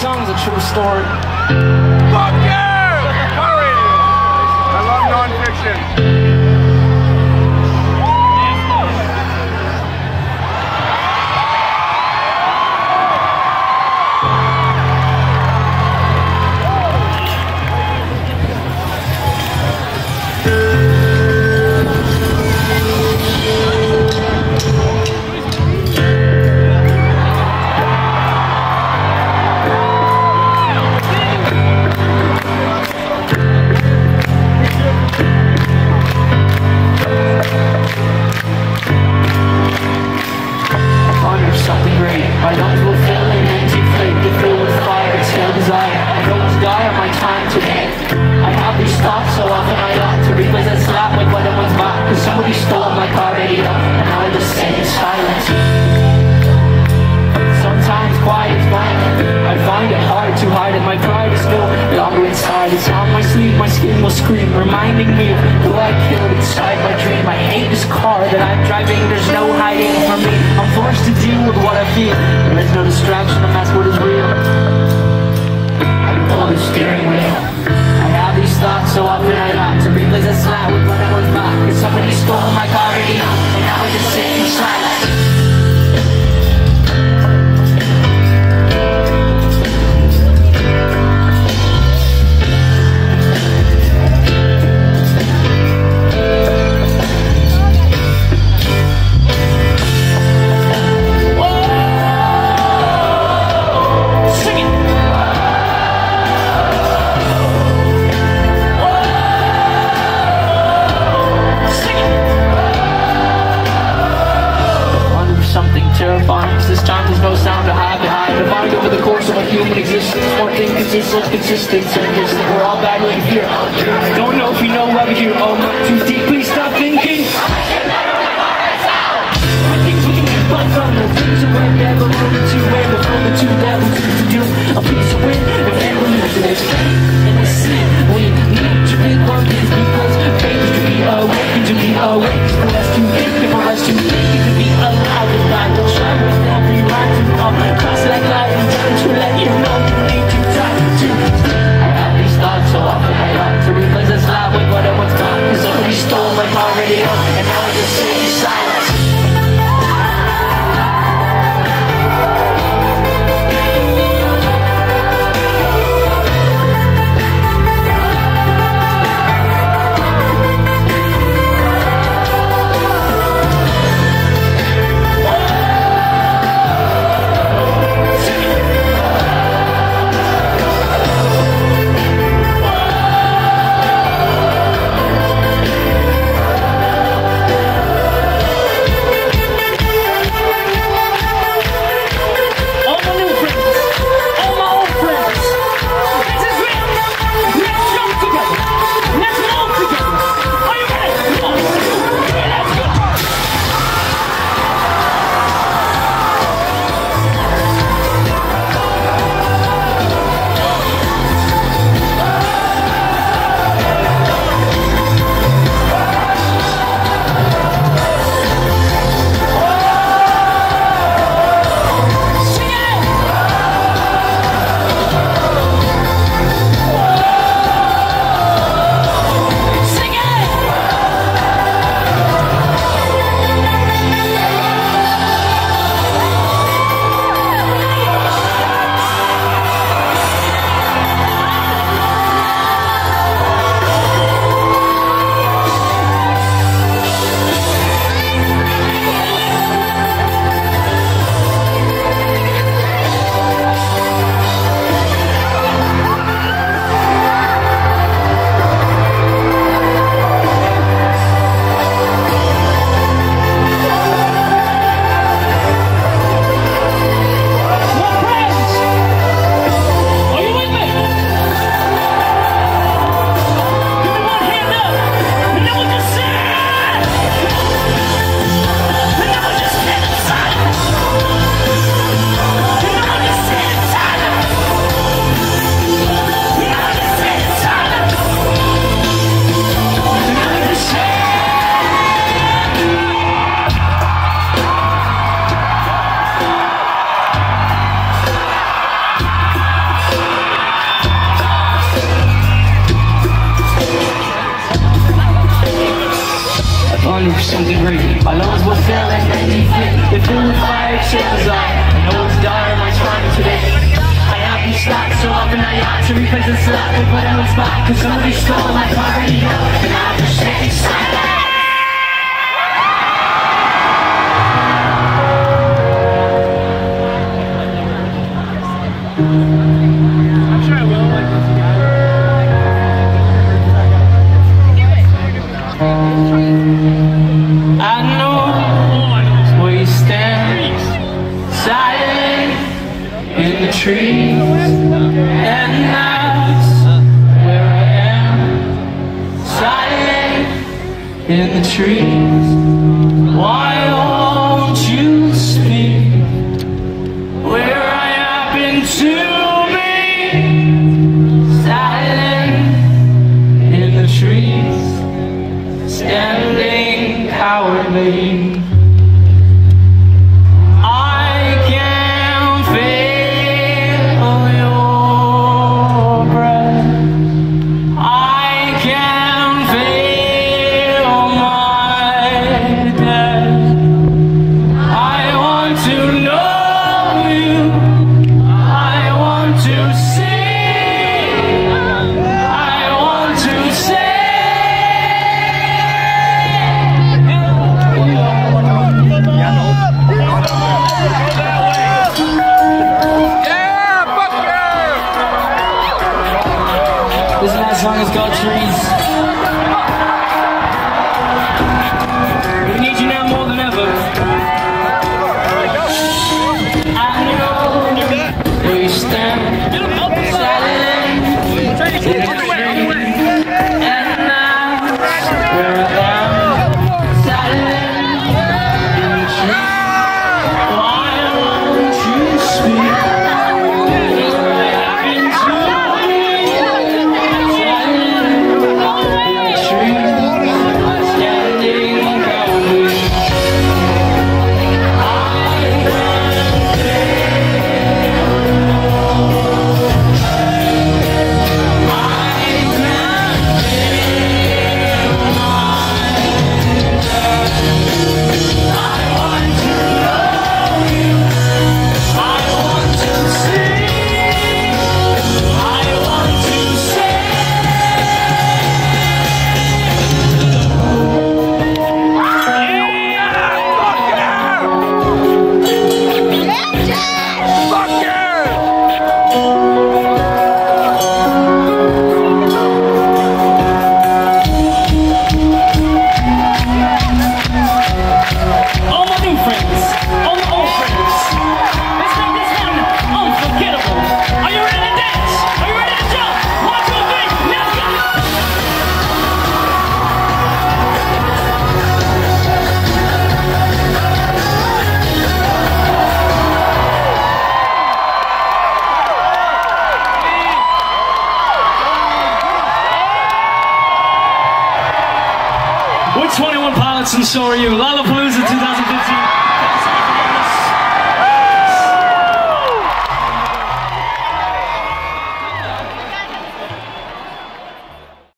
song is a true story. to hide it My pride is no longer inside. It's on my sleeve, my skin will scream Reminding me of who I killed inside my dream. I hate this car that I'm driving. There's no hiding from me. I'm forced to deal with what I feel. There is no distraction, I'm asked what is real. existence and his My lungs will fill and they need fit. They fill with fire exchangers off I know it's dire, my trying today I have these shots, so often I ought to replace the slot and put out a spot. Cause somebody stole my party up And I'm just shaking silent in the trees. Why? 21 Pilots and so are you. Lollapalooza 2015.